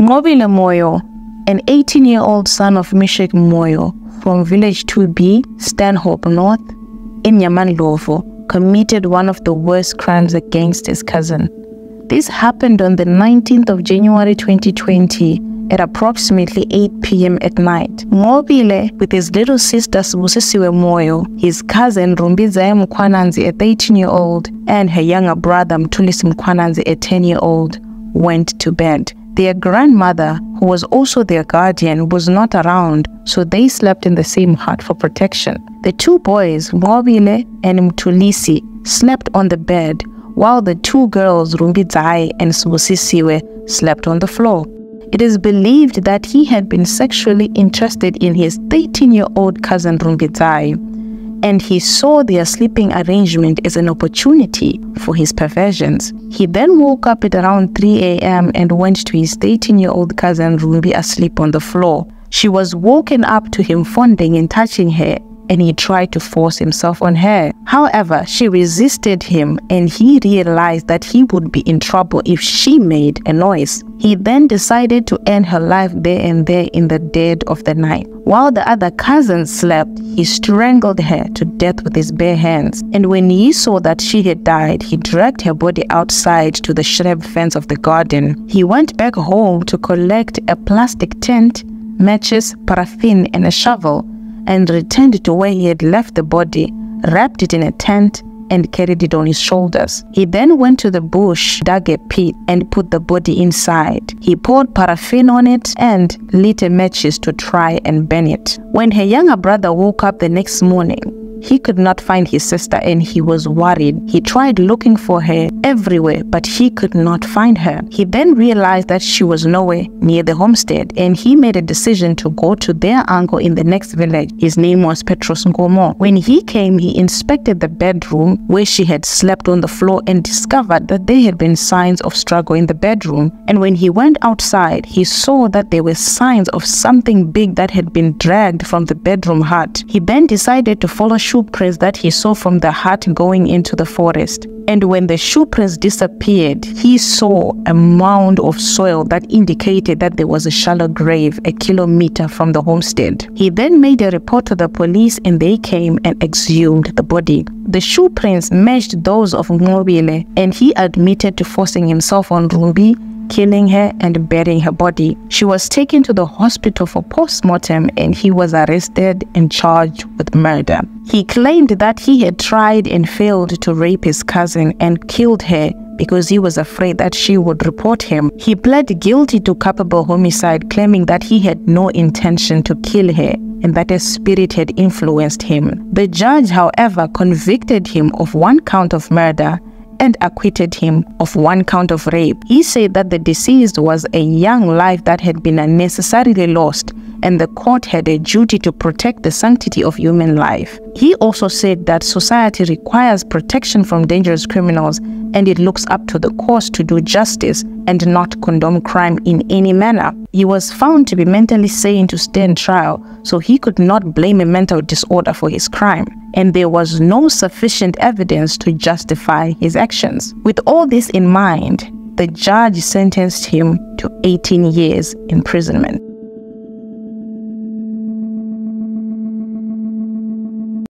Ngobile Moyo, an 18-year-old son of Mishek Moyo from village 2B, Stanhope North, in Yamanlovo, committed one of the worst crimes against his cousin. This happened on the 19th of January 2020 at approximately 8 p.m. at night. Ngobile, with his little sister Sibusisiwe Moyo, his cousin Rumbidzai Mkwananzi, a 13-year-old, and her younger brother Mtulisi Mkwananzi, a 10-year-old, went to bed. Their grandmother, who was also their guardian, was not around, so they slept in the same hut for protection. The two boys, Ngobile and Mtulisi, slept on the bed, while the two girls, Rumbidzai and Sibusisiwe, slept on the floor. It is believed that he had been sexually interested in his 13-year-old cousin Rumbidzai, and he saw their sleeping arrangement as an opportunity for his perversions. He then woke up at around 3 a.m. and went to his 13-year-old cousin Rumbi asleep on the floor. She was woken up to him fondling and touching her and he tried to force himself on her. However, she resisted him and he realized that he would be in trouble if she made a noise. He then decided to end her life there and there in the dead of the night. While the other cousin slept, he strangled her to death with his bare hands. And when he saw that she had died, he dragged her body outside to the shrub fence of the garden. He went back home to collect a plastic tent, matches, paraffin, and a shovel and returned to where he had left the body, wrapped it in a tent, and carried it on his shoulders. He then went to the bush, dug a pit, and put the body inside. He poured paraffin on it and lit a matches to try and burn it. When her younger brother woke up the next morning, he could not find his sister and he was worried. He tried looking for her everywhere, but he could not find her. He then realized that she was nowhere near the homestead and he made a decision to go to their uncle in the next village. His name was Petros Ngomo. When he came, he inspected the bedroom where she had slept on the floor and discovered that there had been signs of struggle in the bedroom. And when he went outside, he saw that there were signs of something big that had been dragged from the bedroom hut. He then decided to follow shoe prints that he saw from the hut going into the forest. And when the shoe prints disappeared, he saw a mound of soil that indicated that there was a shallow grave a kilometer from the homestead. He then made a report to the police and they came and exhumed the body. The shoe prints matched those of Ngobile and he admitted to forcing himself on Rumbi killing her and burying her body. She was taken to the hospital for post-mortem and he was arrested and charged with murder. He claimed that he had tried and failed to rape his cousin and killed her because he was afraid that she would report him. He pled guilty to culpable homicide, claiming that he had no intention to kill her and that a spirit had influenced him. The judge, however, convicted him of one count of murder and acquitted him of one count of rape. He said that the deceased was a young life that had been unnecessarily lost and the court had a duty to protect the sanctity of human life. He also said that society requires protection from dangerous criminals and it looks up to the courts to do justice and not condone crime in any manner. He was found to be mentally sane to stand trial, so he could not blame a mental disorder for his crime, and there was no sufficient evidence to justify his actions. With all this in mind, the judge sentenced him to 18 years imprisonment.